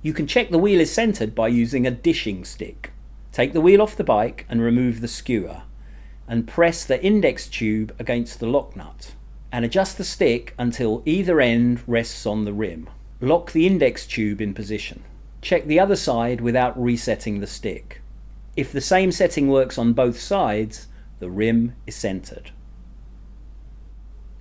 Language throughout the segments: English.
You can check the wheel is centered by using a dishing stick. Take the wheel off the bike and remove the skewer and press the index tube against the lock nut and adjust the stick until either end rests on the rim. Lock the index tube in position. Check the other side without resetting the stick. If the same setting works on both sides, the rim is centered.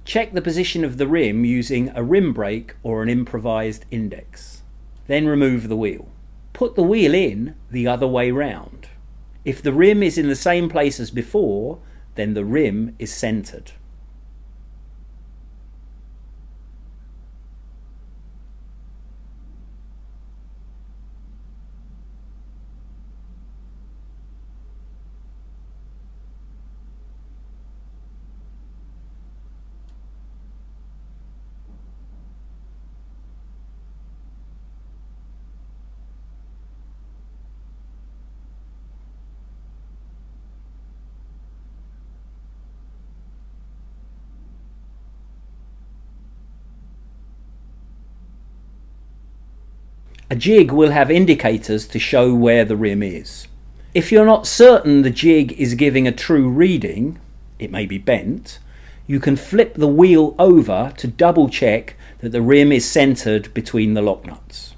Check the position of the rim using a rim brake or an improvised index. Then remove the wheel. Put the wheel in the other way round. If the rim is in the same place as before, then the rim is centered. A jig will have indicators to show where the rim is. If you're not certain the jig is giving a true reading, it may be bent, you can flip the wheel over to double check that the rim is centered between the lock nuts.